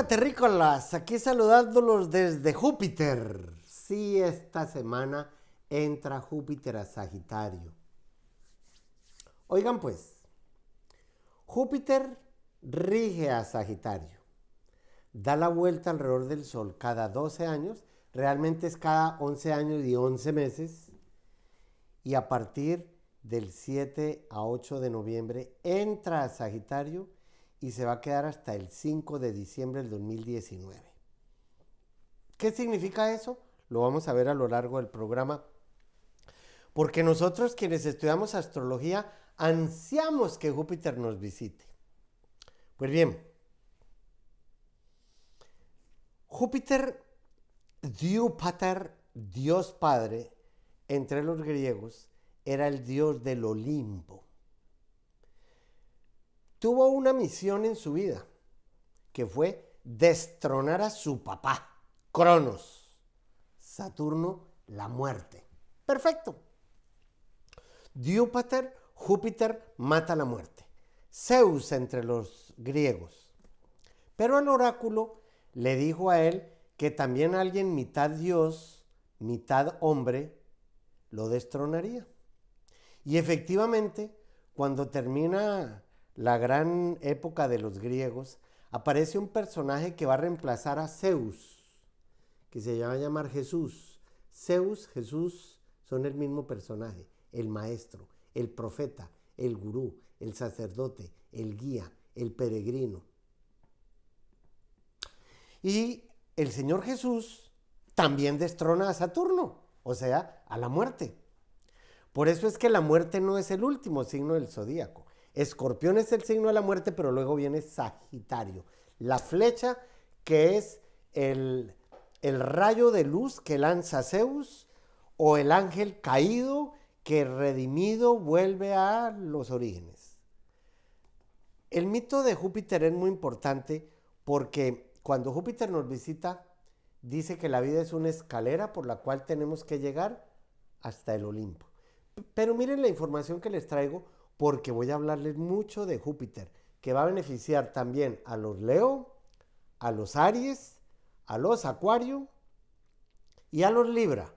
Hola terrícolas, aquí saludándolos desde Júpiter. Sí, esta semana entra Júpiter a Sagitario. Oigan pues, Júpiter rige a Sagitario. Da la vuelta alrededor del Sol cada 12 años, realmente es cada 11 años y 11 meses. Y a partir del 7 a 8 de noviembre entra a Sagitario y se va a quedar hasta el 5 de diciembre del 2019. ¿Qué significa eso? Lo vamos a ver a lo largo del programa. Porque nosotros quienes estudiamos astrología ansiamos que Júpiter nos visite. Pues bien, Júpiter, Dios Pater, Dios Padre, entre los griegos, era el dios del Olimpo tuvo una misión en su vida, que fue destronar a su papá, Cronos, Saturno, la muerte. Perfecto. Diúpater, Júpiter mata la muerte. Zeus entre los griegos. Pero el oráculo le dijo a él que también alguien mitad dios, mitad hombre, lo destronaría. Y efectivamente, cuando termina la gran época de los griegos, aparece un personaje que va a reemplazar a Zeus, que se llama llamar Jesús. Zeus, Jesús son el mismo personaje, el maestro, el profeta, el gurú, el sacerdote, el guía, el peregrino. Y el Señor Jesús también destrona a Saturno, o sea, a la muerte. Por eso es que la muerte no es el último signo del zodíaco. Escorpión es el signo de la muerte, pero luego viene Sagitario. La flecha que es el, el rayo de luz que lanza Zeus o el ángel caído que redimido vuelve a los orígenes. El mito de Júpiter es muy importante porque cuando Júpiter nos visita, dice que la vida es una escalera por la cual tenemos que llegar hasta el Olimpo. Pero miren la información que les traigo porque voy a hablarles mucho de Júpiter, que va a beneficiar también a los Leo, a los Aries, a los Acuario y a los Libra.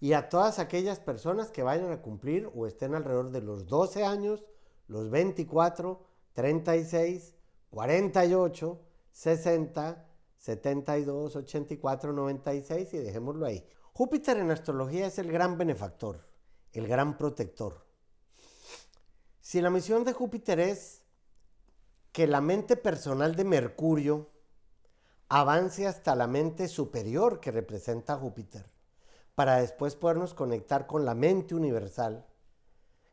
Y a todas aquellas personas que vayan a cumplir o estén alrededor de los 12 años, los 24, 36, 48, 60, 72, 84, 96 y dejémoslo ahí. Júpiter en astrología es el gran benefactor, el gran protector. Si la misión de Júpiter es que la mente personal de Mercurio avance hasta la mente superior que representa Júpiter, para después podernos conectar con la mente universal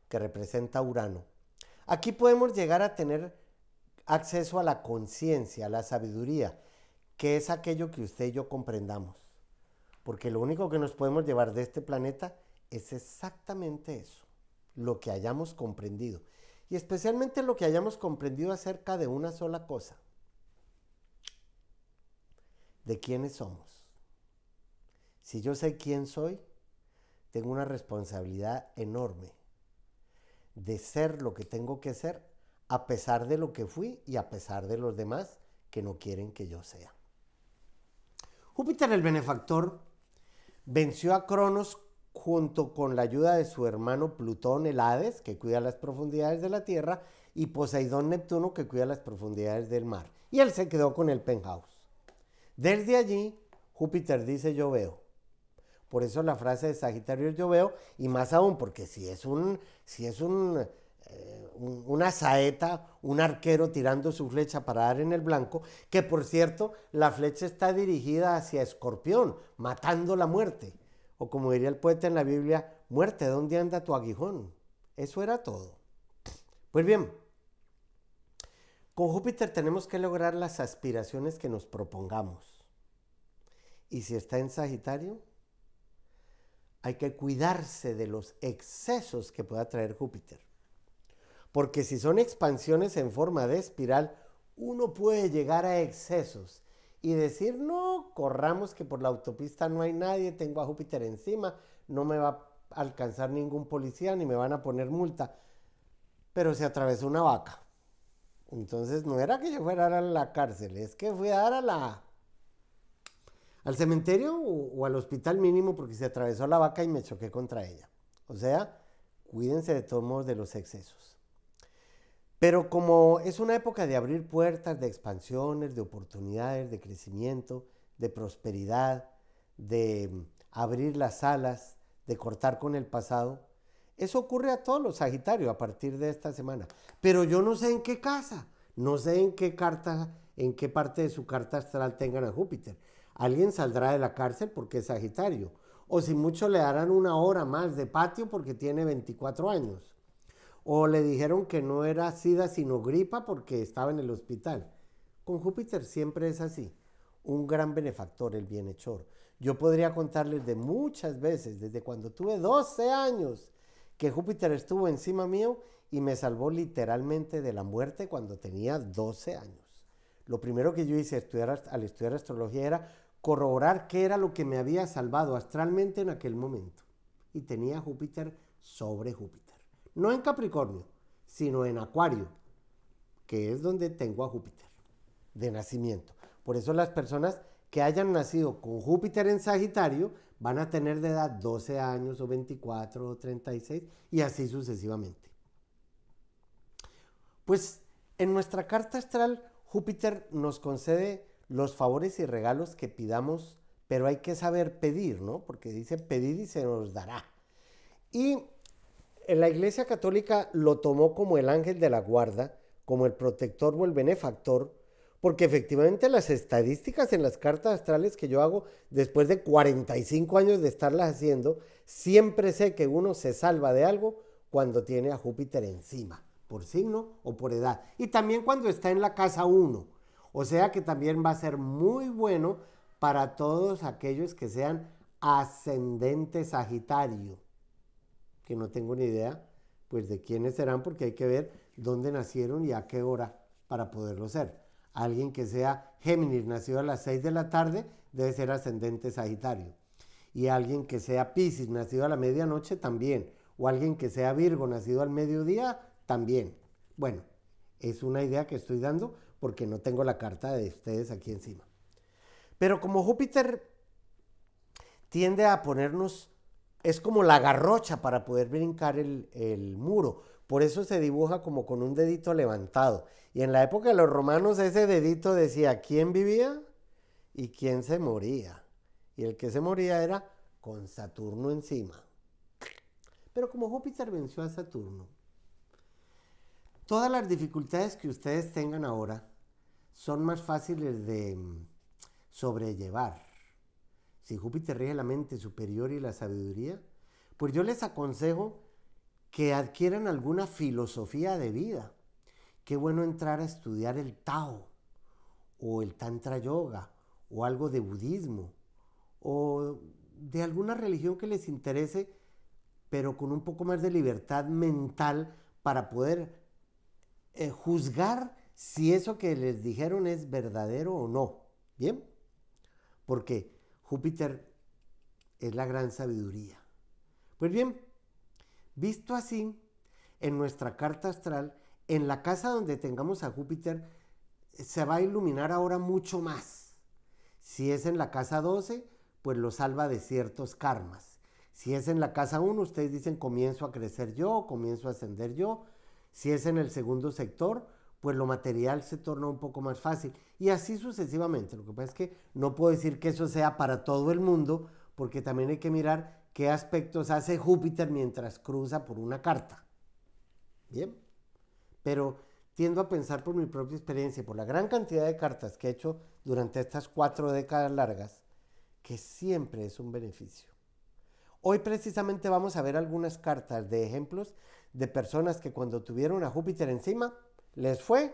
que representa Urano. Aquí podemos llegar a tener acceso a la conciencia, a la sabiduría, que es aquello que usted y yo comprendamos. Porque lo único que nos podemos llevar de este planeta es exactamente eso lo que hayamos comprendido. Y especialmente lo que hayamos comprendido acerca de una sola cosa. De quiénes somos. Si yo sé quién soy, tengo una responsabilidad enorme de ser lo que tengo que ser a pesar de lo que fui y a pesar de los demás que no quieren que yo sea. Júpiter el benefactor venció a Cronos junto con la ayuda de su hermano Plutón, el Hades, que cuida las profundidades de la Tierra, y Poseidón Neptuno, que cuida las profundidades del mar. Y él se quedó con el penthouse. Desde allí, Júpiter dice yo veo. Por eso la frase de Sagitario yo veo, y más aún, porque si es un, si es un, eh, una saeta, un arquero tirando su flecha para dar en el blanco, que por cierto, la flecha está dirigida hacia Escorpión, matando la muerte. O como diría el poeta en la Biblia, muerte, ¿dónde anda tu aguijón? Eso era todo. Pues bien, con Júpiter tenemos que lograr las aspiraciones que nos propongamos. Y si está en Sagitario, hay que cuidarse de los excesos que pueda traer Júpiter. Porque si son expansiones en forma de espiral, uno puede llegar a excesos y decir, no, corramos que por la autopista no hay nadie, tengo a Júpiter encima, no me va a alcanzar ningún policía ni me van a poner multa. Pero se atravesó una vaca. Entonces no era que yo fuera a la cárcel, es que fui a dar a la al cementerio o, al hospital mínimo porque se atravesó la vaca y me choqué contra ella. O sea, cuídense de todos modos de los excesos. Pero como es una época de abrir puertas, de expansiones, de oportunidades, de crecimiento, de prosperidad, de abrir las alas, de cortar con el pasado, eso ocurre a todos los Sagitarios a partir de esta semana. Pero yo no sé en qué casa, no sé en qué carta, en qué parte de su carta astral tengan a Júpiter. Alguien saldrá de la cárcel porque es Sagitario. O si mucho le darán una hora más de patio porque tiene 24 años. O le dijeron que no era sida sino gripa porque estaba en el hospital. Con Júpiter siempre es así. Un gran benefactor, el bienhechor. Yo podría contarles de muchas veces, desde cuando tuve 12 años, que Júpiter estuvo encima mío y me salvó literalmente de la muerte cuando tenía 12 años. Lo primero que yo hice al estudiar astrología era corroborar qué era lo que me había salvado astralmente en aquel momento. Y tenía Júpiter sobre Júpiter. No en Capricornio, sino en Acuario, que es donde tengo a Júpiter de nacimiento. Por eso las personas que hayan nacido con Júpiter en Sagitario van a tener de edad 12 años o 24 o 36 y así sucesivamente. Pues en nuestra carta astral Júpiter nos concede los favores y regalos que pidamos, pero hay que saber pedir, ¿no? Porque dice pedir y se nos dará. Y la Iglesia Católica lo tomó como el ángel de la guarda, como el protector o el benefactor, porque efectivamente las estadísticas en las cartas astrales que yo hago después de 45 años de estarlas haciendo, siempre sé que uno se salva de algo cuando tiene a Júpiter encima, por signo o por edad. Y también cuando está en la casa 1. O sea que también va a ser muy bueno para todos aquellos que sean ascendentes Sagitario, que no tengo ni idea pues de quiénes serán porque hay que ver dónde nacieron y a qué hora para poderlo ser. Alguien que sea Géminis, nacido a las 6 de la tarde, debe ser ascendente Sagitario. Y alguien que sea Pisces, nacido a la medianoche, también. O alguien que sea Virgo, nacido al mediodía, también. Bueno, es una idea que estoy dando porque no tengo la carta de ustedes aquí encima. Pero como Júpiter tiende a ponernos, es como la garrocha para poder brincar el, el muro. Por eso se dibuja como con un dedito levantado. Y en la época de los romanos ese dedito decía quién vivía y quién se moría. Y el que se moría era con Saturno encima. Pero como Júpiter venció a Saturno, todas las dificultades que ustedes tengan ahora son más fáciles de mm, sobrellevar. Si Júpiter rige la mente superior y la sabiduría, pues yo les aconsejo que adquieran alguna filosofía de vida. Qué bueno entrar a estudiar el Tao o el Tantra Yoga o algo de budismo o de alguna religión que les interese, pero con un poco más de libertad mental para poder eh, juzgar si eso que les dijeron es verdadero o no. ¿Bien? Porque Júpiter es la gran sabiduría. Pues bien, Visto así, en nuestra carta astral, en la casa donde tengamos a Júpiter, se va a iluminar ahora mucho más. Si es en la casa 12, pues lo salva de ciertos karmas. Si es en la casa 1, ustedes dicen comienzo a crecer yo, comienzo a ascender yo. Si es en el segundo sector, pues lo material se torna un poco más fácil. Y así sucesivamente. Lo que pasa es que no puedo decir que eso sea para todo el mundo, porque también hay que mirar qué aspectos hace Júpiter mientras cruza por una carta. Bien, pero tiendo a pensar por mi propia experiencia, por la gran cantidad de cartas que he hecho durante estas cuatro décadas largas, que siempre es un beneficio. Hoy precisamente vamos a ver algunas cartas de ejemplos de personas que cuando tuvieron a Júpiter encima, les fue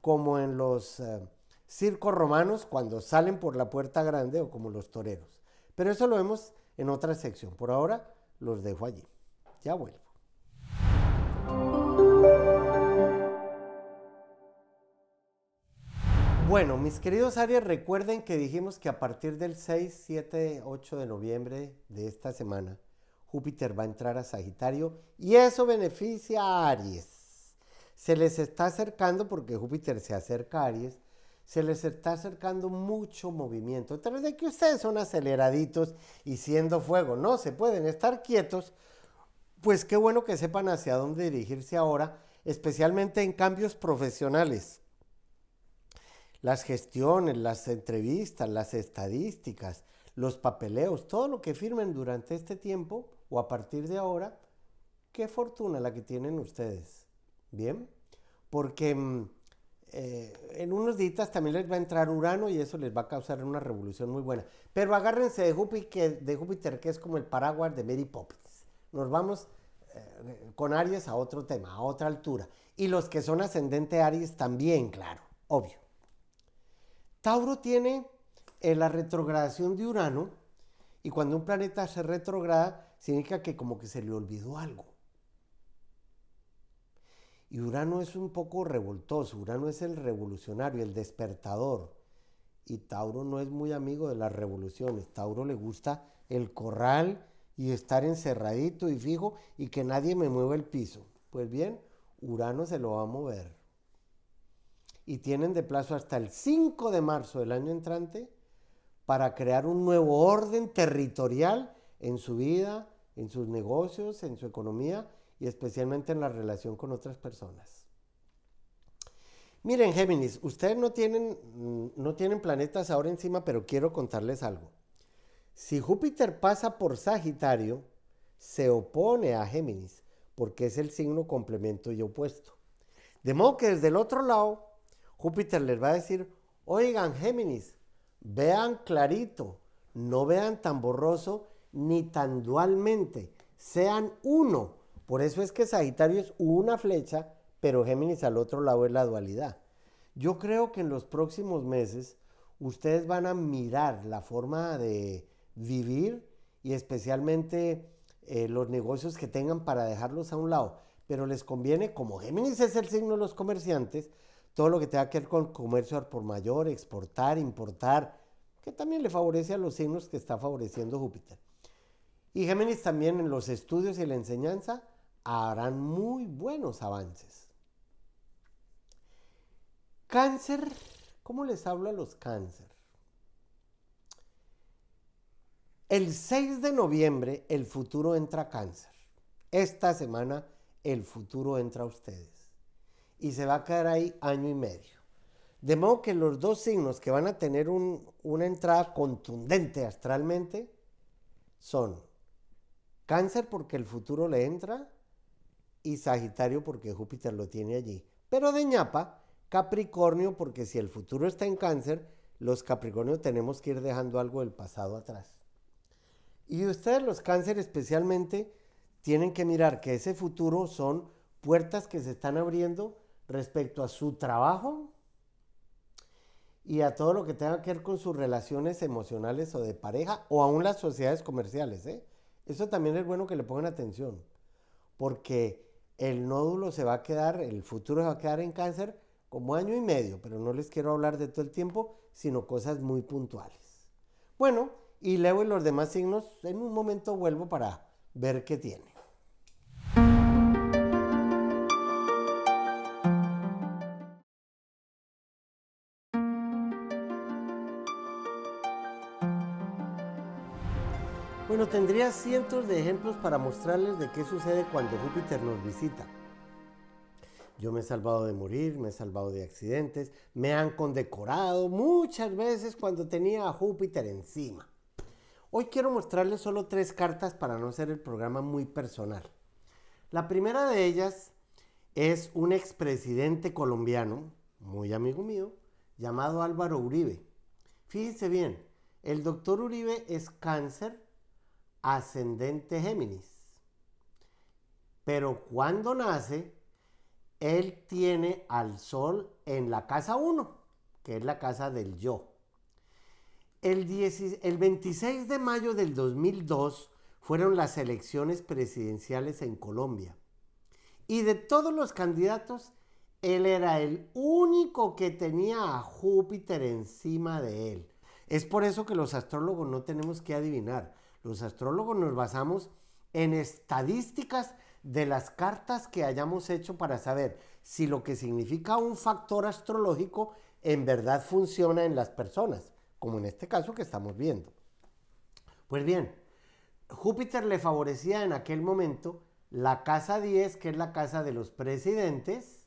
como en los eh, circos romanos cuando salen por la puerta grande o como los toreros. Pero eso lo vemos en otra sección. Por ahora los dejo allí. Ya vuelvo. Bueno, mis queridos Aries, recuerden que dijimos que a partir del 6, 7, 8 de noviembre de esta semana, Júpiter va a entrar a Sagitario y eso beneficia a Aries. Se les está acercando, porque Júpiter se acerca a Aries, se les está acercando mucho movimiento. Tras de que ustedes son aceleraditos y siendo fuego, no se pueden estar quietos, pues qué bueno que sepan hacia dónde dirigirse ahora, especialmente en cambios profesionales. Las gestiones, las entrevistas, las estadísticas, los papeleos, todo lo que firmen durante este tiempo o a partir de ahora, qué fortuna la que tienen ustedes. Bien, porque mm, eh, en unos días también les va a entrar Urano y eso les va a causar una revolución muy buena. Pero agárrense de Júpiter, que, es como el paraguas de Mary Poppins. Nos vamos eh, con Aries a otro tema, a otra altura. Y los que son ascendente Aries también, claro, obvio. Tauro tiene eh, la retrogradación de Urano y cuando un planeta se retrograda significa que como que se le olvidó algo. Y Urano es un poco revoltoso, Urano es el revolucionario, el despertador. Y Tauro no es muy amigo de las revoluciones. Tauro le gusta el corral y estar encerradito y fijo y que nadie me mueva el piso. Pues bien, Urano se lo va a mover. Y tienen de plazo hasta el 5 de marzo del año entrante para crear un nuevo orden territorial en su vida, en sus negocios, en su economía y especialmente en la relación con otras personas. Miren, Géminis, ustedes no tienen, mm, no tienen planetas ahora encima, pero quiero contarles algo. Si Júpiter pasa por Sagitario, se opone a Géminis, porque es el signo complemento y opuesto. De modo que desde el otro lado, Júpiter les va a decir, oigan, Géminis, vean clarito, no vean tan borroso ni tan dualmente, sean uno, por eso es que Sagitario es una flecha, pero Géminis al otro lado es la dualidad. Yo creo que en los próximos meses ustedes van a mirar la forma de vivir y especialmente eh, los negocios que tengan para dejarlos a un lado. Pero les conviene, como Géminis es el signo de los comerciantes, todo lo que tenga que ver con comercio por mayor, exportar, importar, que también le favorece a los signos que está favoreciendo Júpiter. Y Géminis también en los estudios y la enseñanza harán muy buenos avances. Cáncer, ¿cómo les hablo a los cáncer? El 6 de noviembre el futuro entra a cáncer. Esta semana el futuro entra a ustedes. Y se va a quedar ahí año y medio. De modo que los dos signos que van a tener una entrada contundente astralmente son cáncer porque el futuro le entra y Sagitario porque Júpiter lo tiene allí. Pero de ñapa, Capricornio porque si el futuro está en cáncer, los Capricornios tenemos que ir dejando algo del pasado atrás. Y ustedes los cáncer especialmente tienen que mirar que ese futuro son puertas que se están abriendo respecto a su trabajo y a todo lo que tenga que ver con sus relaciones emocionales o de pareja o aún las sociedades comerciales. ¿eh? Eso también es bueno que le pongan atención, porque el nódulo se va a quedar, el futuro se va a quedar en cáncer como año y medio, pero no les quiero hablar de todo el tiempo, sino cosas muy puntuales. Bueno, y leo los demás signos, en un momento vuelvo para ver qué tiene. Tendría cientos de ejemplos para mostrarles de qué sucede cuando Júpiter nos visita. Yo me he salvado de morir, me he salvado de accidentes, me han condecorado muchas veces cuando tenía a Júpiter encima. Hoy quiero mostrarles solo tres cartas para no ser el programa muy personal. La primera de ellas es un expresidente colombiano, muy amigo mío, llamado Álvaro Uribe. Fíjense bien, el doctor Uribe es cáncer ascendente Géminis. Pero cuando nace, él tiene al Sol en la casa 1, que es la casa del yo. El, el 26 de mayo del 2002 fueron las elecciones presidenciales en Colombia. Y de todos los candidatos, él era el único que tenía a Júpiter encima de él. Es por eso que los astrólogos no tenemos que adivinar los astrólogos nos basamos en estadísticas de las cartas que hayamos hecho para saber si lo que significa un factor astrológico en verdad funciona en las personas, como en este caso que estamos viendo. Pues bien, Júpiter le favorecía en aquel momento la casa 10, que es la casa de los presidentes,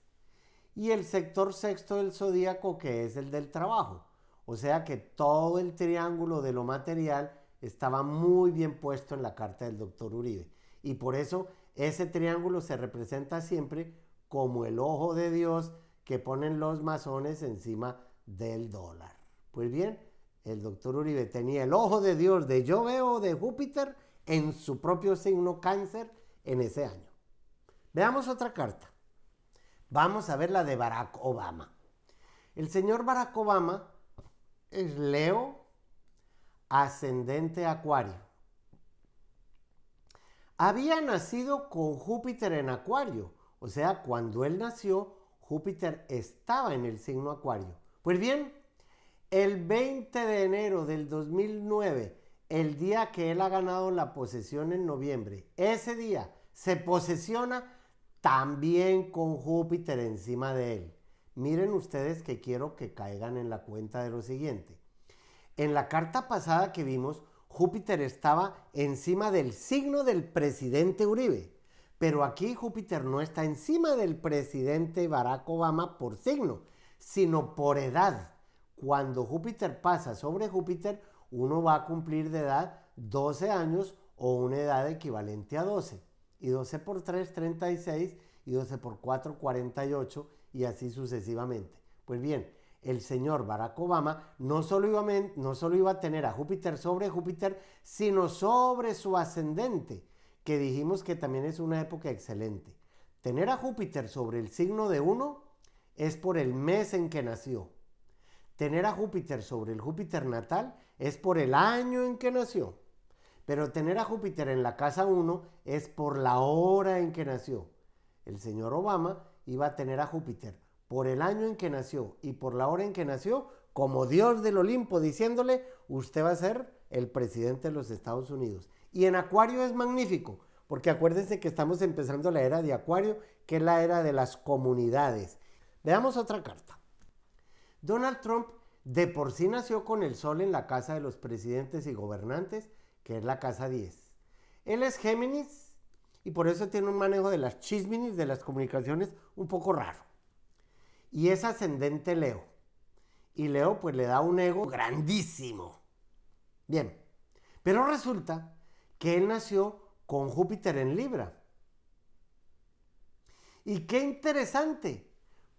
y el sector sexto del zodíaco, que es el del trabajo. O sea que todo el triángulo de lo material estaba muy bien puesto en la carta del doctor Uribe. Y por eso ese triángulo se representa siempre como el ojo de Dios que ponen los masones encima del dólar. Pues bien, el doctor Uribe tenía el ojo de Dios de yo veo de Júpiter en su propio signo cáncer en ese año. Veamos otra carta. Vamos a ver la de Barack Obama. El señor Barack Obama es Leo, ascendente Acuario. Había nacido con Júpiter en Acuario, o sea, cuando él nació, Júpiter estaba en el signo Acuario. Pues bien, el 20 de enero del 2009, el día que él ha ganado la posesión en noviembre, ese día se posesiona también con Júpiter encima de él. Miren ustedes que quiero que caigan en la cuenta de lo siguiente. En la carta pasada que vimos, Júpiter estaba encima del signo del presidente Uribe. Pero aquí Júpiter no está encima del presidente Barack Obama por signo, sino por edad. Cuando Júpiter pasa sobre Júpiter, uno va a cumplir de edad 12 años o una edad equivalente a 12 y 12 por 3, 36, y 12 por 4, 48, y así sucesivamente. Pues bien, el señor Barack Obama no solo, iba a, tener a Júpiter sobre Júpiter, sino sobre su ascendente, que dijimos que también es una época excelente. Tener a Júpiter sobre el signo de uno es por el mes en que nació. Tener a Júpiter sobre el Júpiter natal es por el año en que nació. Pero tener a Júpiter en la casa 1 es por la hora en que nació. El señor Obama iba a tener a Júpiter por el año en que nació y por la hora en que nació como Dios del Olimpo, diciéndole, usted va a ser el presidente de los Estados Unidos. Y en Acuario es magnífico, porque acuérdense que estamos empezando la era de Acuario, que es la era de las comunidades. Veamos otra carta. Donald Trump de por sí nació con el sol en la casa de los presidentes y gobernantes que es la casa 10. Él es Géminis y por eso tiene un manejo de las chisminis, de las comunicaciones, un poco raro. Y es ascendente Leo. Y Leo pues le da un ego grandísimo. Bien, pero resulta que él nació con Júpiter en Libra. Y qué interesante,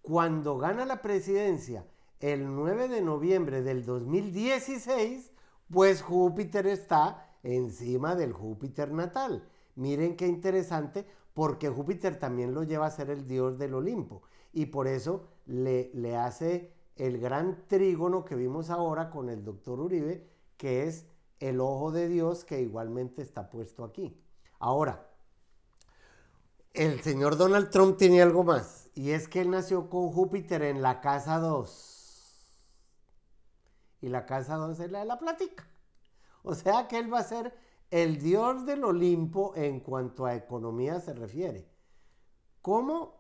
cuando gana la presidencia el 9 de noviembre del 2016, pues Júpiter está encima del Júpiter natal. Miren qué interesante, porque Júpiter también lo lleva a ser el dios del Olimpo. Y por eso le, hace el gran trígono que vimos ahora con el doctor Uribe, que es el ojo de Dios que igualmente está puesto aquí. Ahora, el señor Donald Trump tiene algo más, y es que él nació con Júpiter en la casa 2. Y la casa 2 es la de la plática. O sea que él va a ser el dios del Olimpo en cuanto a economía se refiere. ¿Cómo?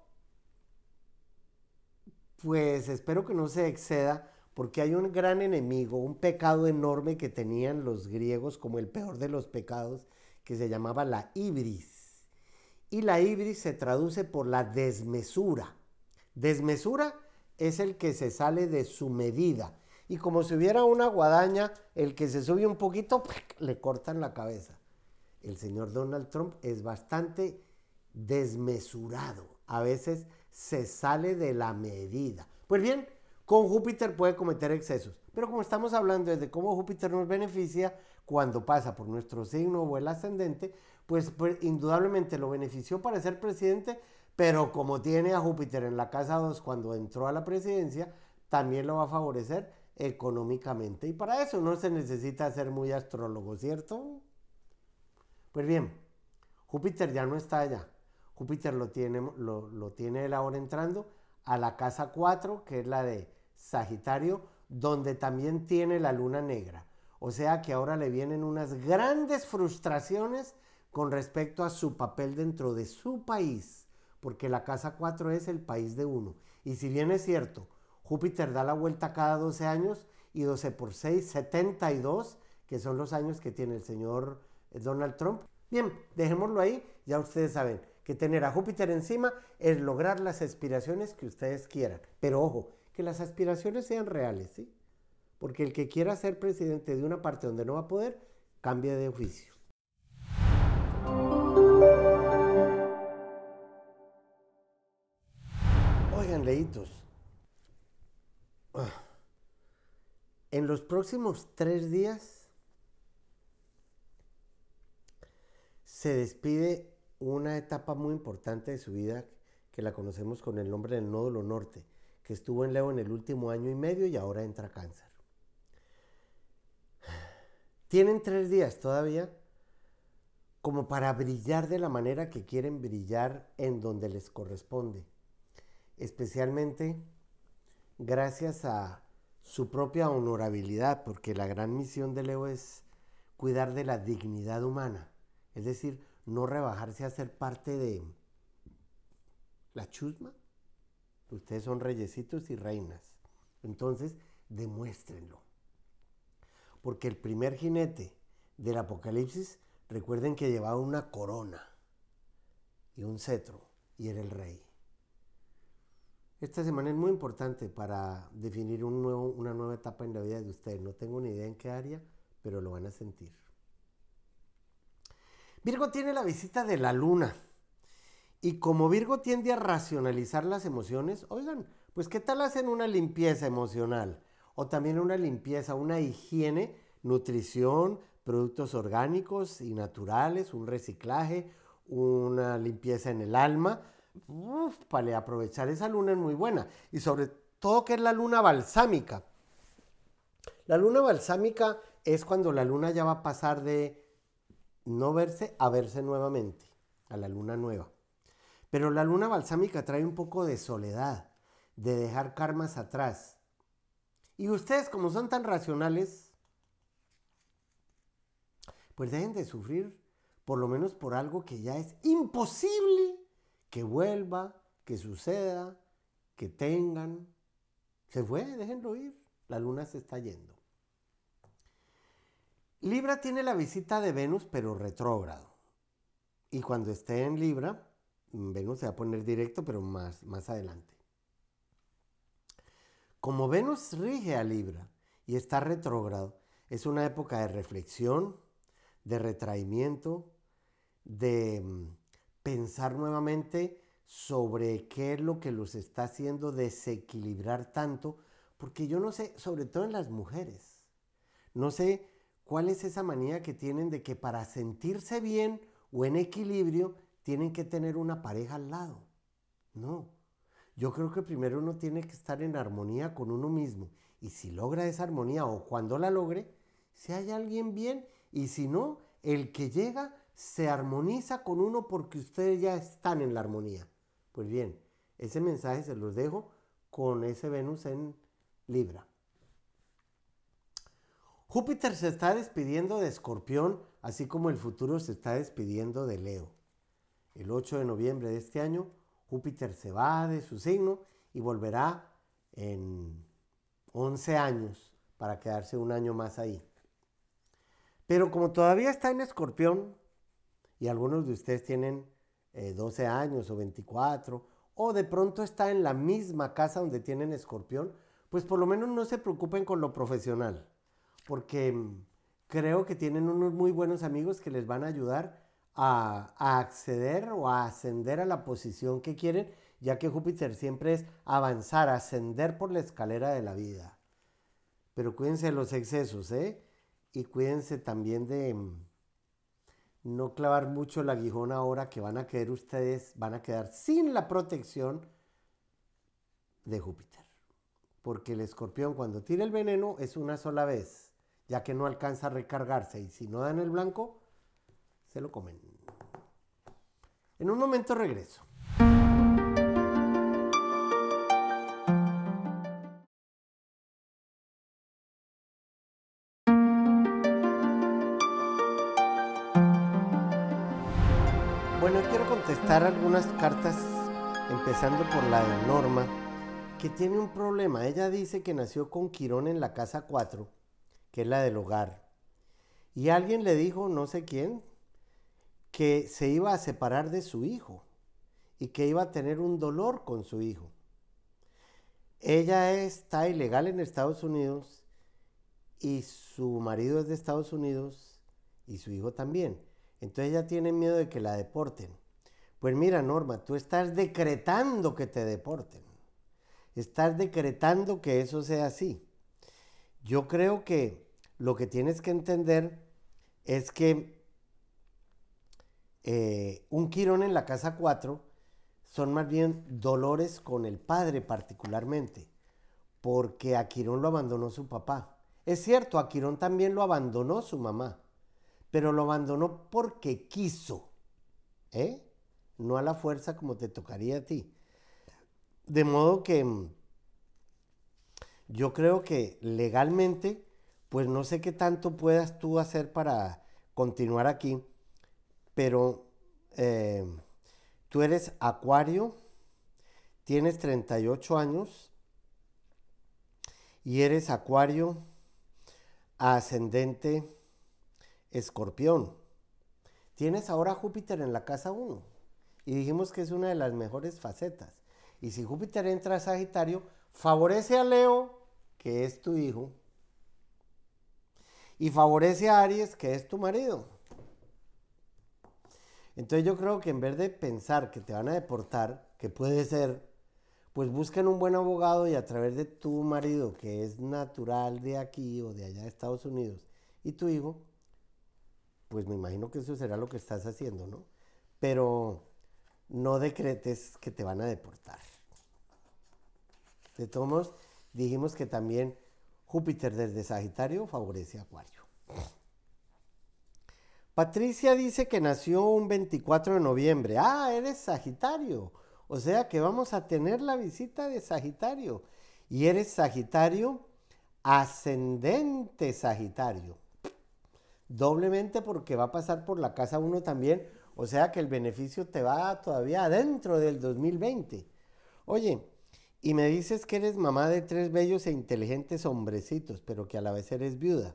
Pues espero que no se exceda porque hay un gran enemigo, un pecado enorme que tenían los griegos como el peor de los pecados que se llamaba la ibris. Y la ibris se traduce por la desmesura. Desmesura es el que se sale de su medida y como si hubiera una guadaña, el que se sube un poquito, le cortan la cabeza. El señor Donald Trump es bastante desmesurado. A veces se sale de la medida. Pues bien, con Júpiter puede cometer excesos. Pero como estamos hablando de cómo Júpiter nos beneficia cuando pasa por nuestro signo o el ascendente, pues, pues indudablemente lo benefició para ser presidente, pero como tiene a Júpiter en la casa 2 cuando entró a la presidencia, también lo va a favorecer económicamente. Y para eso no se necesita ser muy astrólogo, ¿cierto? Pues bien, Júpiter ya no está allá. Júpiter lo tiene, lo, tiene él ahora entrando a la casa 4, que es la de Sagitario, donde también tiene la luna negra. O sea que ahora le vienen unas grandes frustraciones con respecto a su papel dentro de su país, porque la casa 4 es el país de uno. Y si bien es cierto, Júpiter da la vuelta cada 12 años y 12 por 6, 72, que son los años que tiene el señor eh, Donald Trump. Bien, dejémoslo ahí, ya ustedes saben que tener a Júpiter encima es lograr las aspiraciones que ustedes quieran. Pero ojo, que las aspiraciones sean reales, ¿sí? Porque el que quiera ser presidente de una parte donde no va a poder, cambia de oficio. Oigan, leitos. Ah. En los próximos tres días se despide una etapa muy importante de su vida que la conocemos con el nombre del nódulo norte, que estuvo en Leo en el último año y medio y ahora entra cáncer. Tienen tres días todavía como para brillar de la manera que quieren brillar en donde les corresponde especialmente gracias a su propia honorabilidad, porque la gran misión de Leo es cuidar de la dignidad humana, es decir, no rebajarse a ser parte de la chusma. Ustedes son reyesitos y reinas. Entonces, demuéstrenlo. Porque el primer jinete del Apocalipsis, recuerden que llevaba una corona y un cetro y era el rey. Esta semana es muy importante para definir una nueva etapa en la vida de ustedes. No tengo ni idea en qué área, pero lo van a sentir. Virgo tiene la visita de la luna. Y como Virgo tiende a racionalizar las emociones, oigan, pues ¿qué tal hacen una limpieza emocional? O también una limpieza, una higiene, nutrición, productos orgánicos y naturales, un reciclaje, una limpieza en el alma para aprovechar esa luna es muy buena. Y sobre todo que es la luna balsámica. La luna balsámica es cuando la luna ya va a pasar de no verse a verse nuevamente, a la luna nueva. Pero la luna balsámica trae un poco de soledad, de dejar karmas atrás. Y ustedes, como son tan racionales, pues dejen de sufrir por lo menos por algo que ya es imposible que vuelva, que suceda, que tengan. Se fue, déjenlo ir. La luna se está yendo. Libra tiene la visita de Venus, pero retrógrado. Y cuando esté en Libra, Venus se va a poner directo, pero más, más adelante. Como Venus rige a Libra y está retrógrado, es una época de reflexión, de retraimiento, de mm, pensar nuevamente sobre qué es lo que los está haciendo desequilibrar tanto, porque yo no sé, sobre todo en las mujeres, no sé cuál es esa manía que tienen de que para sentirse bien o en equilibrio tienen que tener una pareja al lado. No, yo creo que primero uno tiene que estar en armonía con uno mismo y si logra esa armonía o cuando la logre, si hay alguien bien y si no, el que llega se armoniza con uno porque ustedes ya están en la armonía. Pues bien, ese mensaje se los dejo con ese Venus en Libra. Júpiter se está despidiendo de Escorpión, así como el futuro se está despidiendo de Leo. El 8 de noviembre de este año, Júpiter se va de su signo y volverá en 11 años para quedarse un año más ahí. Pero como todavía está en Escorpión, y algunos de ustedes tienen 12 eh, años o 24, o de pronto está en la misma casa donde tienen escorpión, pues por lo menos no se preocupen con lo profesional, porque mm, creo que tienen unos muy buenos amigos que les van a ayudar a, a, acceder o a ascender a la posición que quieren, ya que Júpiter siempre es avanzar, ascender por la escalera de la vida. Pero cuídense de los excesos, ¿eh? Y cuídense también de, mm, no clavar mucho el aguijón ahora que van a quedar ustedes, van a quedar sin la protección de Júpiter. Porque el escorpión cuando tira el veneno es una sola vez, ya que no alcanza a recargarse y si no dan el blanco, se lo comen. En un momento regreso. Bueno, quiero contestar algunas cartas, empezando por la de Norma, que tiene un problema. Ella dice que nació con Quirón en la casa 4, que es la del hogar. Y alguien le dijo, no sé quién, que se iba a separar de su hijo y que iba a tener un dolor con su hijo. Ella está ilegal en Estados Unidos y su marido es de Estados Unidos y su hijo también. Entonces ella tiene miedo de que la deporten. Pues mira, Norma, tú estás decretando que te deporten. Estás decretando que eso sea así. Yo creo que lo que tienes que entender es que eh, un Quirón en la casa 4 son más bien dolores con el padre particularmente, porque a Quirón lo abandonó su papá. Es cierto, a Quirón también lo abandonó su mamá, pero lo abandonó porque quiso, ¿eh? No a la fuerza como te tocaría a ti. De modo que mm, yo creo que legalmente, pues no sé qué tanto puedas tú hacer para continuar aquí, pero eh, tú eres acuario, tienes 38 años y eres acuario ascendente escorpión. Tienes ahora Júpiter en la casa 1 y dijimos que es una de las mejores facetas. Y si Júpiter entra a Sagitario, favorece a Leo, que es tu hijo, y favorece a Aries, que es tu marido. Entonces yo creo que en vez de pensar que te van a deportar, que puede ser, pues busquen un buen abogado y a través de tu marido, que es natural de aquí o de allá de Estados Unidos, y tu hijo, pues me imagino que eso será lo que estás haciendo, ¿no? Pero no decretes que te van a deportar. De todos modos, dijimos que también Júpiter desde Sagitario favorece a Acuario. Patricia dice que nació un 24 de noviembre. Ah, eres Sagitario. O sea que vamos a tener la visita de Sagitario. Y eres Sagitario ascendente Sagitario. Doblemente porque va a pasar por la casa 1 también. O sea que el beneficio te va todavía adentro del 2020. Oye, y me dices que eres mamá de tres bellos e inteligentes hombrecitos, pero que a la vez eres viuda.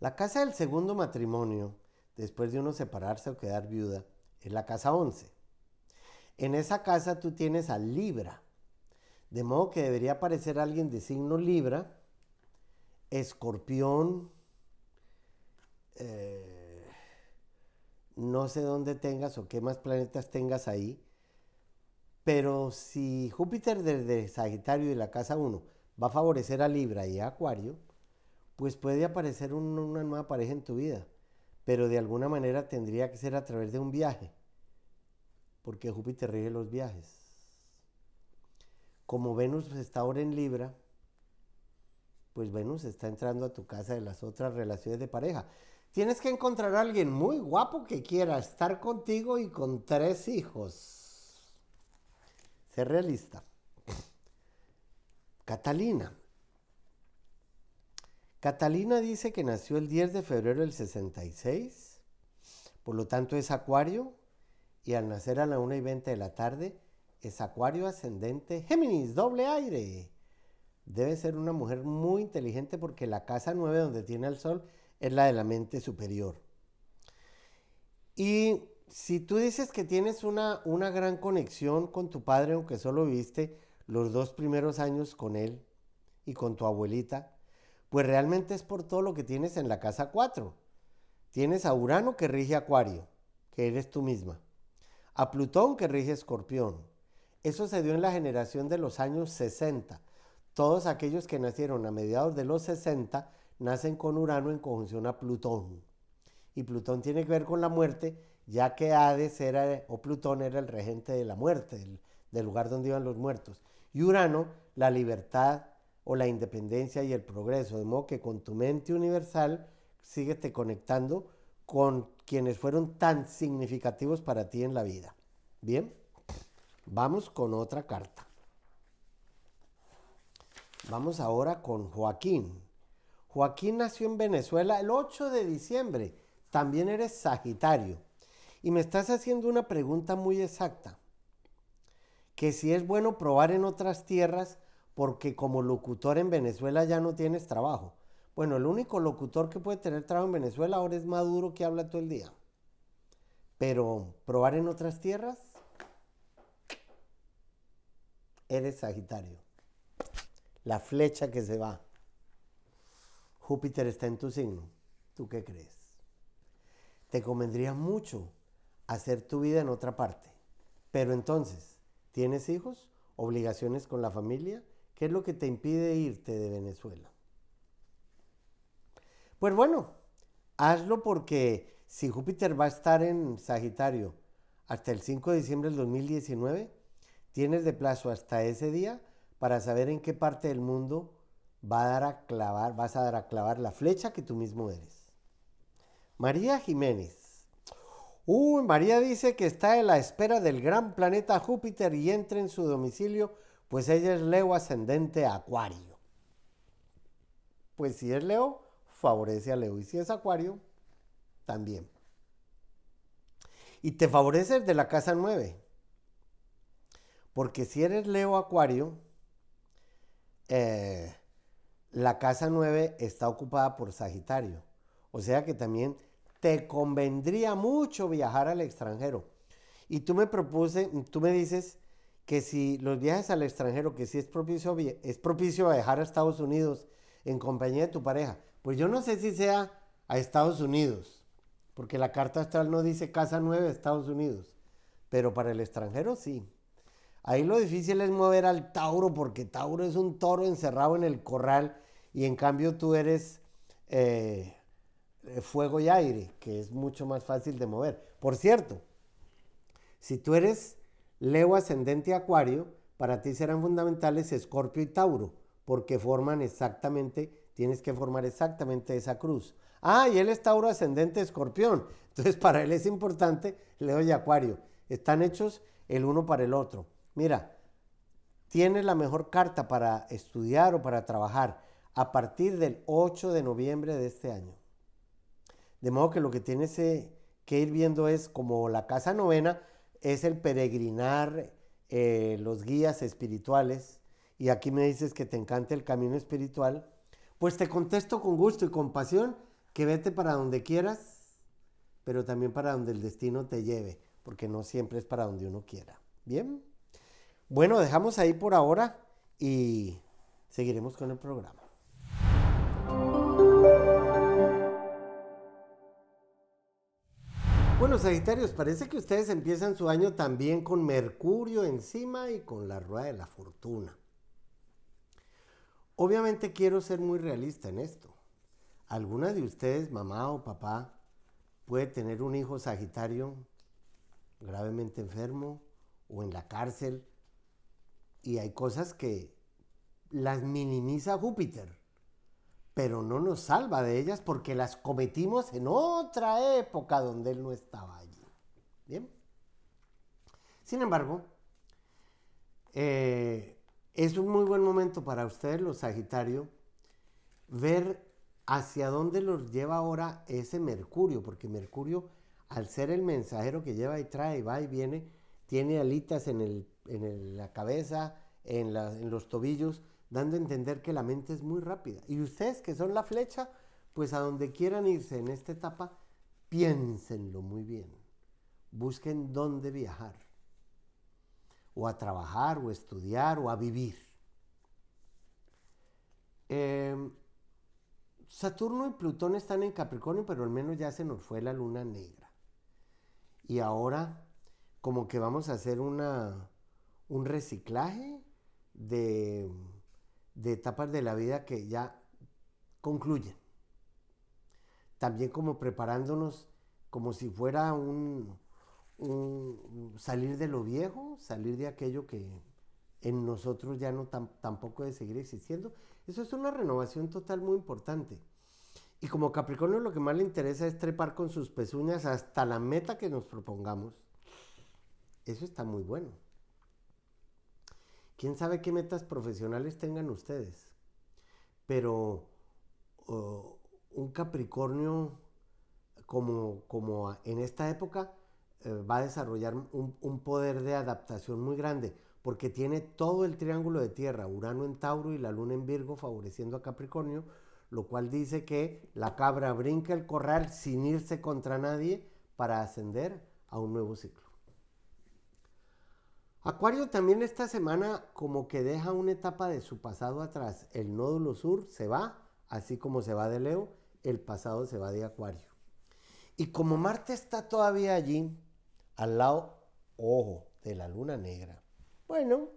La casa del segundo matrimonio, después de uno separarse o quedar viuda, es la casa 11. En esa casa tú tienes a Libra, de modo que debería aparecer alguien de signo Libra, escorpión, eh, no sé dónde tengas o qué más planetas tengas ahí, pero si Júpiter desde Sagitario y la casa 1 va a favorecer a Libra y a Acuario, pues puede aparecer una nueva pareja en tu vida, pero de alguna manera tendría que ser a través de un viaje, porque Júpiter rige los viajes. Como Venus está ahora en Libra, pues Venus está entrando a tu casa de las otras relaciones de pareja. Tienes que encontrar a alguien muy guapo que quiera estar contigo y con tres hijos. Realista. Catalina, Catalina dice que nació el 10 de febrero del 66, por lo tanto es acuario, y al nacer a la 1 y 20 de la tarde es acuario ascendente Géminis, doble aire. Debe ser una mujer muy inteligente porque la casa 9 donde tiene el sol es la de la mente superior. Y si tú dices que tienes una, una gran conexión con tu padre, aunque solo viviste los dos primeros años con él y con tu abuelita, pues realmente es por todo lo que tienes en la casa 4. Tienes a Urano que rige Acuario, que eres tú misma. A Plutón que rige Escorpión. Eso se dio en la generación de los años 60. Todos aquellos que nacieron a mediados de los 60 nacen con Urano en conjunción a Plutón. Y Plutón tiene que ver con la muerte, ya que Hades era, o Plutón era el regente de la muerte, del, lugar donde iban los muertos. Y Urano, la libertad, o la independencia y el progreso, de modo que con tu mente universal síguete conectando con quienes fueron tan significativos para ti en la vida. Bien, vamos con otra carta. Vamos ahora con Joaquín. Joaquín nació en Venezuela el 8 de diciembre. También eres Sagitario. Y me estás haciendo una pregunta muy exacta, que si es bueno probar en otras tierras porque como locutor en Venezuela ya no tienes trabajo. Bueno, el único locutor que puede tener trabajo en Venezuela ahora es Maduro que habla todo el día. Pero probar en otras tierras, eres Sagitario. La flecha que se va. Júpiter está en tu signo. ¿Tú qué crees? Te convendría mucho hacer tu vida en otra parte. Pero entonces, ¿tienes hijos? ¿Obligaciones con la familia? ¿Qué es lo que te impide irte de Venezuela? Pues bueno, hazlo porque si Júpiter va a estar en Sagitario hasta el 5 de diciembre del 2019, tienes de plazo hasta ese día para saber en qué parte del mundo va a dar a clavar, vas a dar a clavar la flecha que tú mismo eres. María Jiménez. Uy, María dice que está en la espera del gran planeta Júpiter y entra en su domicilio, pues ella es Leo ascendente Acuario. Pues si es Leo, favorece a Leo. Y si es Acuario, también. Y te favorece de la casa 9. Porque si eres Leo Acuario, eh, la casa 9 está ocupada por Sagitario. O sea que también te convendría mucho viajar al extranjero. Y tú me propuse, tú me dices que si los viajes al extranjero, que si es propicio, es propicio viajar a Estados Unidos en compañía de tu pareja, pues yo no sé si sea a Estados Unidos, porque la carta astral no dice casa nueva Estados Unidos, pero para el extranjero sí. Ahí lo difícil es mover al Tauro, porque Tauro es un toro encerrado en el corral y en cambio tú eres eh, fuego y aire, que es mucho más fácil de mover. Por cierto, si tú eres Leo ascendente Acuario, para ti serán fundamentales Escorpio y Tauro, porque forman exactamente, tienes que formar exactamente esa cruz. Ah, y él es Tauro ascendente Escorpión, entonces para él es importante Leo y Acuario. Están hechos el uno para el otro. Mira, tienes la mejor carta para estudiar o para trabajar a partir del 8 de noviembre de este año. De modo que lo que tienes eh, que ir viendo es como la casa novena es el peregrinar, eh, los guías espirituales, y aquí me dices que te encanta el camino espiritual, pues te contesto con gusto y compasión que vete para donde quieras, pero también para donde el destino te lleve, porque no siempre es para donde uno quiera. Bien. Bueno, dejamos ahí por ahora y seguiremos con el programa. Bueno, Sagitarios, parece que ustedes empiezan su año también con Mercurio encima y con la rueda de la fortuna. Obviamente quiero ser muy realista en esto. ¿Alguna de ustedes, mamá o papá, puede tener un hijo Sagitario gravemente enfermo o en la cárcel y hay cosas que las minimiza Júpiter, pero no nos salva de ellas porque las cometimos en otra época donde él no estaba allí. Bien. Sin embargo, eh, es un muy buen momento para ustedes, los Sagitario, ver hacia dónde los lleva ahora ese Mercurio, porque Mercurio, al ser el mensajero que lleva y trae, va y viene, tiene alitas en el en la cabeza, en los tobillos, dando a entender que la mente es muy rápida. Y ustedes que son la flecha, pues a donde quieran irse en esta etapa, piénsenlo muy bien. Busquen dónde viajar. O a trabajar, o a estudiar, o a vivir. Em, Saturno y Plutón están en Capricornio, pero al menos ya se nos fue la luna negra. Y ahora como que vamos a hacer una, un reciclaje de, etapas de la vida que ya concluyen. También como preparándonos como si fuera un, salir de lo viejo, salir de aquello que en nosotros ya no tampoco debe seguir existiendo. Eso es una renovación total muy importante. Y como Capricornio lo que más le interesa es trepar con sus pezuñas hasta la meta que nos propongamos. Eso está muy bueno. Quién sabe qué metas profesionales tengan ustedes. Pero un Capricornio como, como en esta época eh, va a desarrollar un, un poder de adaptación muy grande porque tiene todo el triángulo de tierra, Urano en Tauro y la Luna en Virgo favoreciendo a Capricornio, lo cual dice que la cabra brinca el corral sin irse contra nadie para ascender a un nuevo ciclo. Acuario también esta semana como que deja una etapa de su pasado atrás. El nódulo sur se va, así como se va de Leo, el pasado se va de Acuario. Y como Marte está todavía allí, al lado, ojo, de la luna negra. Bueno,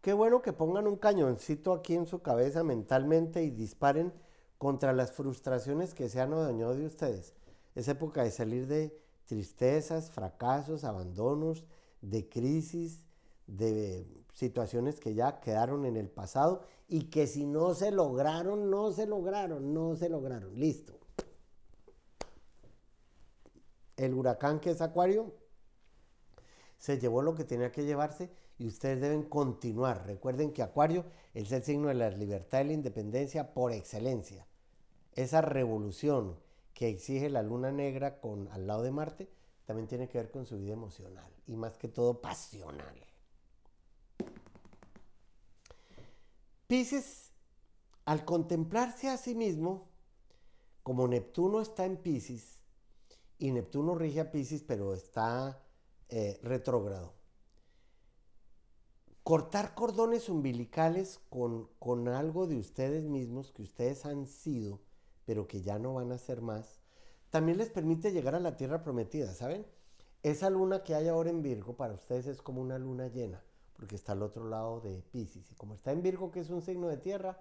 qué bueno que pongan un cañoncito aquí en su cabeza mentalmente y disparen contra las frustraciones que se han dañado de ustedes. Es época de salir de tristezas, fracasos, abandonos, de crisis, de situaciones que ya quedaron en el pasado y que si no se lograron, no se lograron, no se lograron. Listo. El huracán que es Acuario se llevó lo que tenía que llevarse y ustedes deben continuar. Recuerden que Acuario es el signo de la libertad y la independencia por excelencia. Esa revolución que exige la luna negra con al lado de Marte también tiene que ver con su vida emocional y más que todo pasional. Pisces, al contemplarse a sí mismo, como Neptuno está en Pisces, y Neptuno rige a Pisces, pero está eh, retrógrado. Cortar cordones umbilicales con, con algo de ustedes mismos que ustedes han sido, pero que ya no van a ser más, también les permite llegar a la tierra prometida, ¿saben? Esa luna que hay ahora en Virgo para ustedes es como una luna llena, porque está al otro lado de Pisces. Y como está en Virgo, que es un signo de tierra,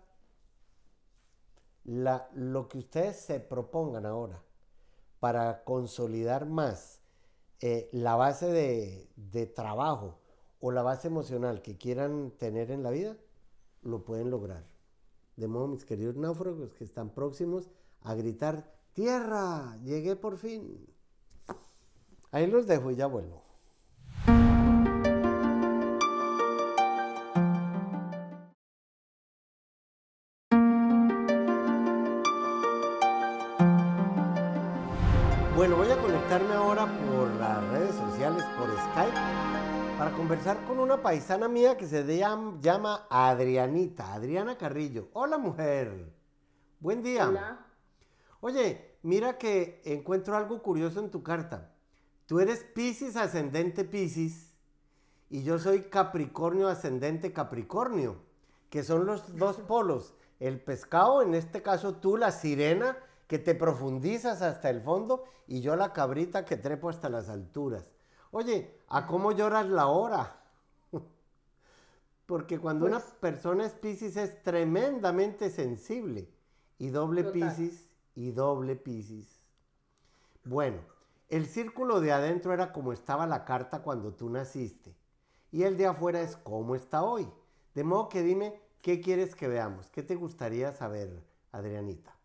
lo que ustedes se propongan ahora para consolidar más eh, la base de, de trabajo o la base emocional que quieran tener en la vida, lo pueden lograr. De modo, mis queridos náufragos que están próximos a gritar, tierra, llegué por fin. Ahí los dejo y ya vuelvo. Bueno, voy a conectarme ahora por las redes sociales, por Skype, para conversar con una paisana mía que se llama Adrianita, Adriana Carrillo. Hola mujer, buen día. Hola. Oye, mira que encuentro algo curioso en tu carta. Tú eres Piscis ascendente Piscis y yo soy Capricornio ascendente Capricornio, que son los dos polos. El pescado, en este caso tú, la sirena, que te profundizas hasta el fondo y yo la cabrita que trepo hasta las alturas. Oye, ¿a cómo lloras la hora? Porque cuando una Pues- persona es Piscis es tremendamente sensible y doble Total. Y doble Piscis. Bueno, el círculo de adentro era como estaba la carta cuando tú naciste y el de afuera es cómo está hoy. De modo que dime, ¿qué quieres que veamos? ¿Qué te gustaría saber, Adrianita?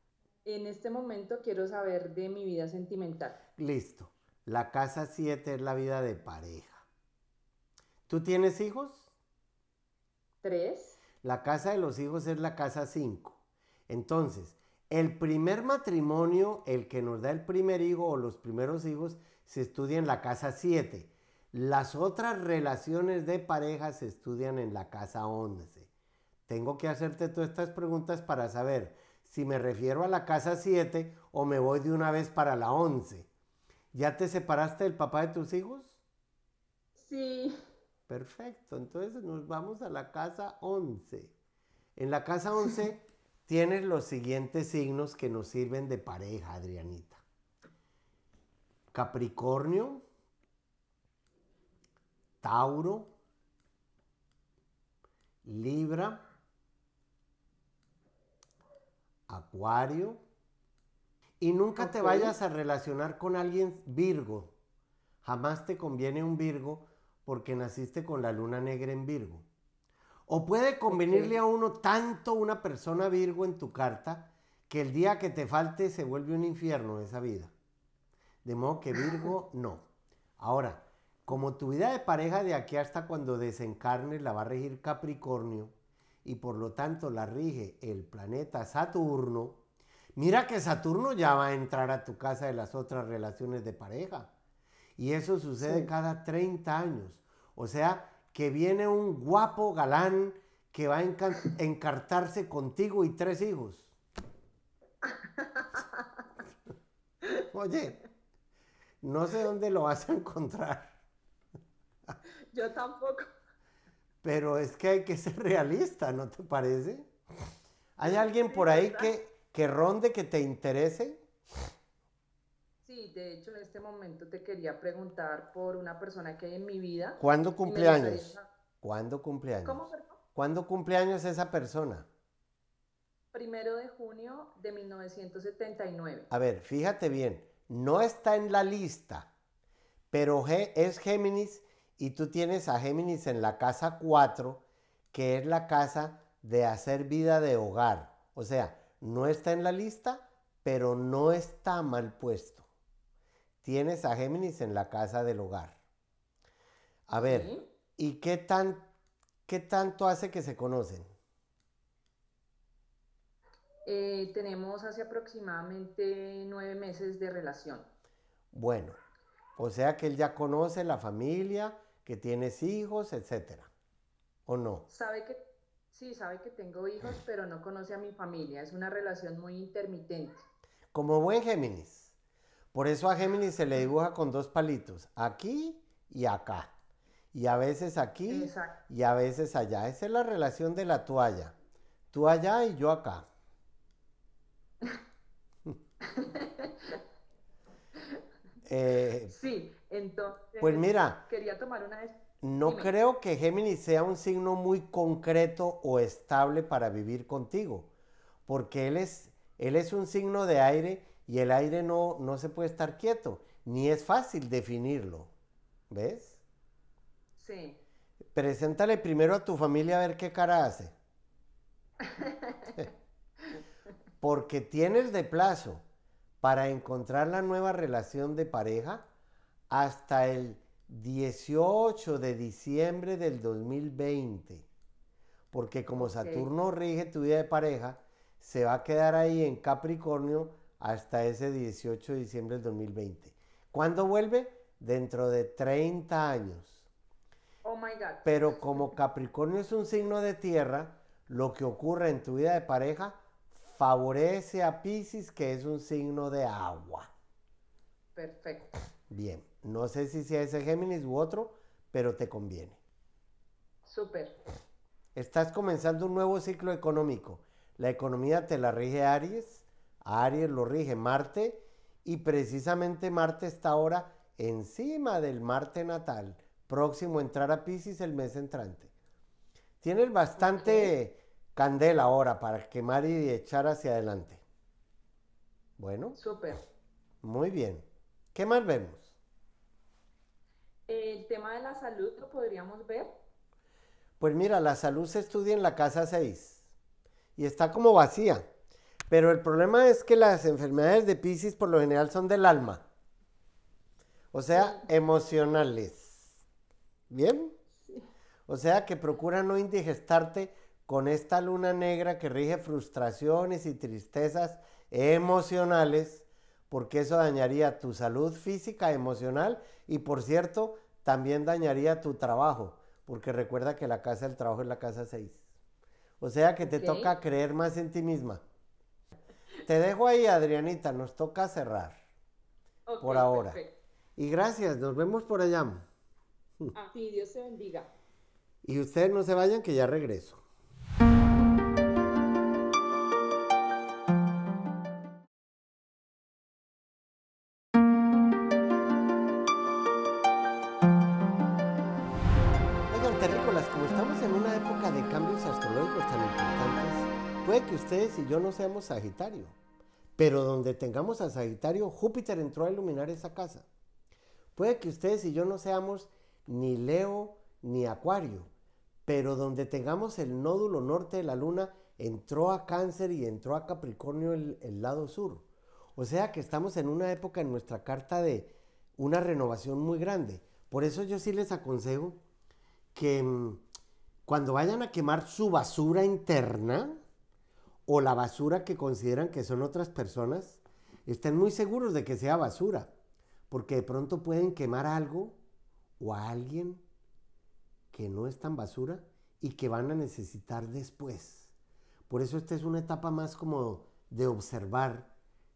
En este momento quiero saber de mi vida sentimental. Listo. La casa 7 es la vida de pareja. ¿Tú tienes hijos? Tres. La casa de los hijos es la casa 5. Entonces, el primer matrimonio, el que nos da el primer hijo o los primeros hijos, se estudia en la casa 7. Las otras relaciones de pareja se estudian en la casa 11. Tengo que hacerte todas estas preguntas para saber si me refiero a la casa 7 o me voy de una vez para la 11. ¿Ya te separaste del papá de tus hijos? Sí. Perfecto, entonces nos vamos a la casa 11. En la casa 11 tienes los siguientes signos que nos sirven de pareja, Adrianita. Capricornio, Tauro, Libra, Acuario. Y nunca te vayas a relacionar con alguien Virgo. Jamás te conviene un Virgo porque naciste con la luna negra en Virgo. O puede convenirle a uno tanto una persona Virgo en tu carta que el día que te falte se vuelve un infierno esa vida. De modo que Virgo no. Ahora, como tu vida de pareja de aquí hasta cuando desencarnes la va a regir Capricornio y por lo tanto la rige el planeta Saturno, mira que Saturno ya va a entrar a tu casa de las otras relaciones de pareja. Y eso sucede Sí. cada 30 años. O sea, que viene un guapo galán que va a encartarse contigo y tres hijos. Oye, no sé dónde lo vas a encontrar, Yo tampoco. pero es que hay que ser realista, ¿no te parece? ¿Hay alguien por ahí que, que ronde que te interese? Sí, de hecho, en este momento te quería preguntar por una persona que hay en mi vida. ¿Cuándo cumpleaños? gustaría- ¿Cuándo cumpleaños? ¿Cómo, perdón? ¿Cuándo cumpleaños esa persona? Primero de junio de 1979. A ver, fíjate bien, no está en la lista, pero es Géminis y tú tienes a Géminis en la casa 4, que es la casa de hacer vida de hogar. O sea, no está en la lista, pero no está mal puesto. Tienes a Géminis en la casa del hogar. A ver. ¿y qué, tan, qué tanto hace que se conocen? Eh, tenemos hace aproximadamente nueve meses de relación. Bueno, o sea que él ya conoce la familia, que tienes hijos, etcétera. ¿O no? Sabe que, sí, sabe que tengo hijos, pero no conoce a mi familia. Es una relación muy intermitente. Como buen Géminis. Por eso a Géminis se le dibuja con dos palitos, aquí y acá. Y a veces aquí Exacto. y a veces allá. Esa es la relación de la toalla. Tú allá y yo acá. Eh, Sí, entonces pues mira, quería tomar una. No Dime. creo que Géminis sea un signo muy concreto o estable para vivir contigo, porque él es, él es un signo de aire y el aire no, no se puede estar quieto, ni es fácil definirlo. ¿Ves? Sí, Preséntale primero a tu familia a ver qué cara hace. Porque tienes de plazo para encontrar la nueva relación de pareja hasta el 18 de diciembre del 2020. Porque como. Saturno rige tu vida de pareja, se va a quedar ahí en Capricornio hasta ese 18 de diciembre del 2020. ¿Cuándo vuelve? Dentro de 30 años. oh my God. Pero como Capricornio es un signo de tierra, lo que ocurre en tu vida de pareja favorece a Pisces, que es un signo de agua. Perfecto. Bien, no sé si sea ese Géminis u otro, pero te conviene. Súper. Estás comenzando un nuevo ciclo económico. La economía te la rige Aries, a Aries lo rige Marte y precisamente Marte está ahora encima del Marte natal, próximo a entrar a Pisces el mes entrante. Tienes bastante candela ahora para quemar y echar hacia adelante. Bueno, Súper. muy bien. ¿Qué más vemos? El tema de la salud lo podríamos ver. Pues mira, la salud se estudia en la casa 6 y está como vacía. Pero el problema es que las enfermedades de Pisces por lo general son del alma. O sea, emocionales. ¿Bien? O sea, que procura no indigestarte con esta luna negra que rige frustraciones y tristezas emocionales, porque eso dañaría tu salud física, emocional y, por cierto, también dañaría tu trabajo, porque recuerda que la casa del trabajo es la casa 6. O sea, que te toca creer más en ti misma. Te dejo ahí, Adrianita, nos toca cerrar. Por ahora. perfecto. Y gracias, nos vemos por allá. Así, Dios te bendiga. Y ustedes no se vayan que ya regreso. Sagitario, pero donde tengamos a Sagitario, Júpiter entró a iluminar esa casa. Puede que ustedes y yo no seamos ni Leo ni Acuario, pero donde tengamos el nódulo norte de la luna, entró a Cáncer y entró a Capricornio el, el lado sur. O sea que estamos en una época en nuestra carta de una renovación muy grande. Por eso yo sí les aconsejo que mm, cuando vayan a quemar su basura interna o la basura que consideran que son otras personas, estén muy seguros de que sea basura. porque de pronto pueden quemar algo o a alguien que no es tan basura y que van a necesitar después. Por eso esta es una etapa más como de observar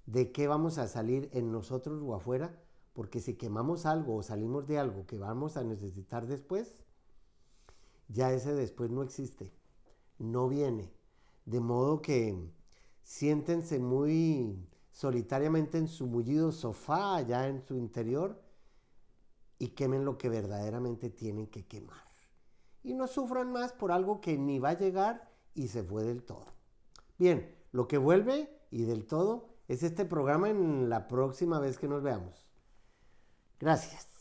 de qué vamos a salir en nosotros o afuera, porque si quemamos algo o salimos de algo que vamos a necesitar después, ya ese después no existe, no viene. De modo que siéntense muy solitariamente en su mullido sofá, allá en su interior, y quemen lo que verdaderamente tienen que quemar. Y no sufran más por algo que ni va a llegar y se fue del todo. Bien, lo que vuelve y del todo es este programa en la próxima vez que nos veamos. Gracias.